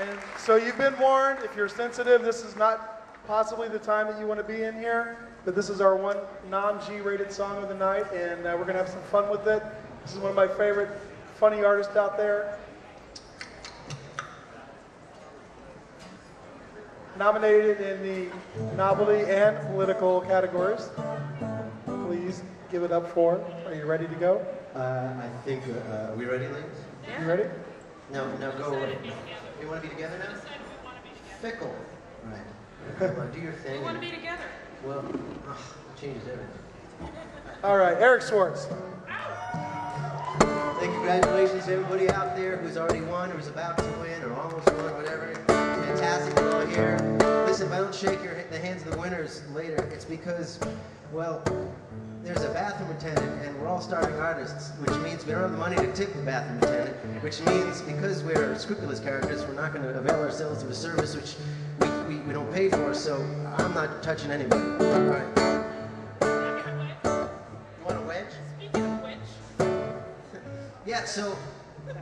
And so you've been warned. If you're sensitive, this is not possibly the time that you want to be in here. But this is our one non-G rated song of the night, and uh, we're going to have some fun with it. This is one of my favorite funny artists out there. Nominated in the novelty and political categories. Please give it up for. Are you ready to go? Uh, I think, uh, are we ready, ladies? You ready? No, no, go away. You want to be together now? Said we want to be together. Fickle. Right. Well, do your thing. We want to be together. Well, ugh, it changes everything. All right, Eric Schwartz. Hey, congratulations to everybody out there who's already won or is about to win or almost won, whatever. Fantastic you're all here. Listen, if I don't shake your, the hands of the winners later, it's because, well, there's a bathroom attendant and we're all starving artists, which means we don't have the money to tip the bathroom attendant, which means because we're scrupulous characters, we're not going to avail ourselves of a service which we, we, we don't pay for, so I'm not touching anybody. All right. You want a wedge? Speaking of which, Yeah, so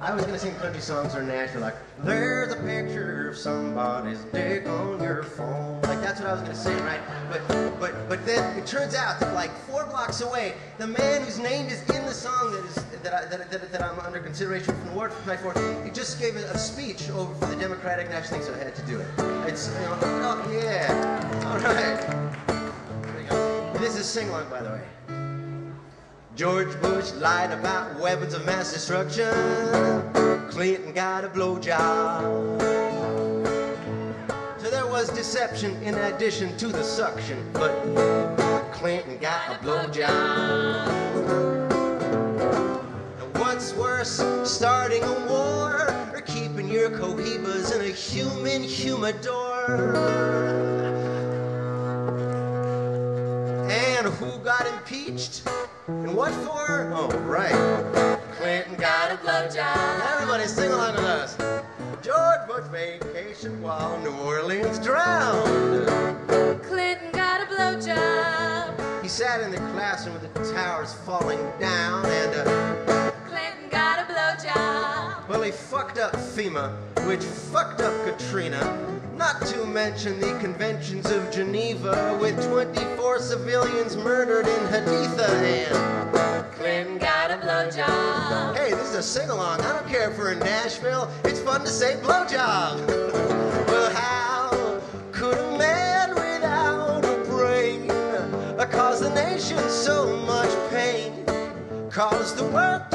I was gonna sing country songs or Nashville, like "There's a picture of somebody's dick on your phone." Like that's what I was gonna sing, right? But but but then it turns out that like four blocks away, the man whose name is in the song that is that I, that, that, that I'm under consideration for an award tonight for, he just gave a, a speech over for the Democratic National thing, so I had to do it. It's you know, oh yeah, all right. This is sing along, by the way. George Bush lied about weapons of mass destruction. Clinton got a blowjob. So there was deception in addition to the suction, but Clinton got a blowjob. And what's worse, starting a war or keeping your cohibas in a human humidor? And who got impeached? And what for? Oh, right. Clinton got a blowjob. Everybody sing along with us. George Bush vacation while New Orleans drowned. Clinton got a blowjob. He sat in the classroom with the towers falling down and, uh, Clinton got a he fucked up FEMA, which fucked up Katrina. Not to mention the conventions of Geneva with 24 civilians murdered in Haditha and Clinton got a blowjob. Hey, this is a sing along. I don't care if we're in Nashville. It's fun to say blowjob. well, how could a man without a brain cause the nation so much pain? Cause the world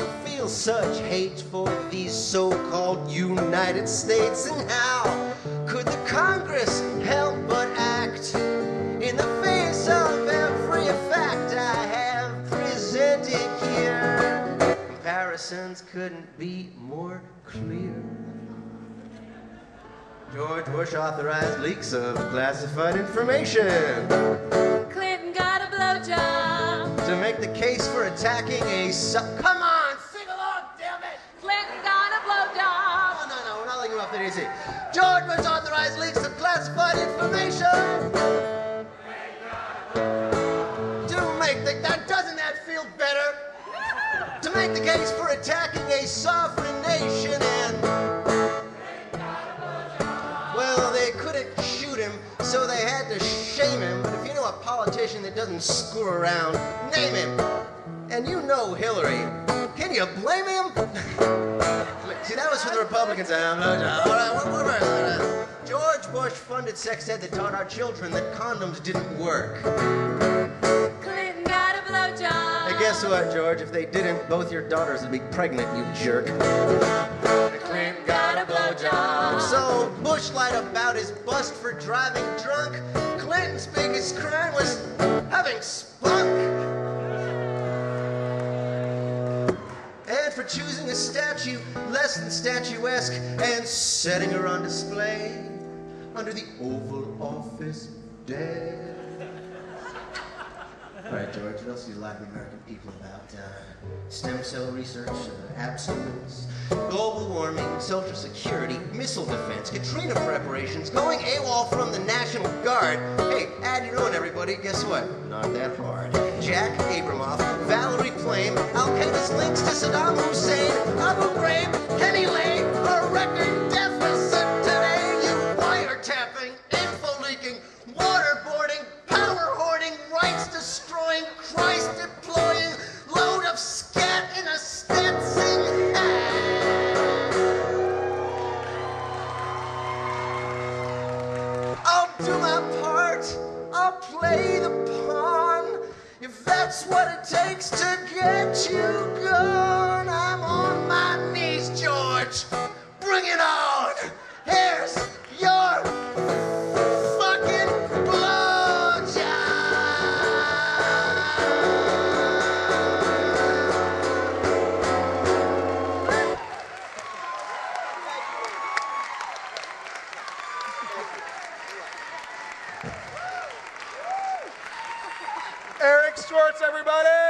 such hate for these so called United States? And how could the Congress help but act in the face of every fact I have presented here? Comparisons couldn't be more clear. George Bush authorized leaks of classified information Clinton got a blowjob. to make the case for attacking a sub. Come on, George Bush authorized leaks of classified information to make the. That, doesn't that feel better? To make the case for attacking a sovereign nation and. Well, they couldn't shoot him, so they had to shame him. But if you know a politician that doesn't screw around, name him. And you know Hillary. Can you blame him? See, that was for Republicans. Uh, All right, what- what- what- uh, George Bush funded sex ed that taught our children that condoms didn't work. Clinton got a blowjob. And guess what, George? If they didn't, both your daughters would be pregnant, you jerk. Clinton got a blowjob. So Bush lied about his bust for driving drunk. Clinton's biggest crime was having spunk. Choosing a statue less than statuesque and setting her on display under the Oval Office desk. All right, George, what else do you Latin American people about? Uh, stem cell research, uh, absolutes, global warming, social security, missile defense, Katrina preparations, going AWOL from the National Guard. Add your own, everybody. Guess what? Not that hard. Jack Abramoff, Valerie Plame, Al Qaeda's links to Saddam Hussein, Abu Ghraib, Kenny Lane, a record what it takes to get you going. Schwartz, everybody!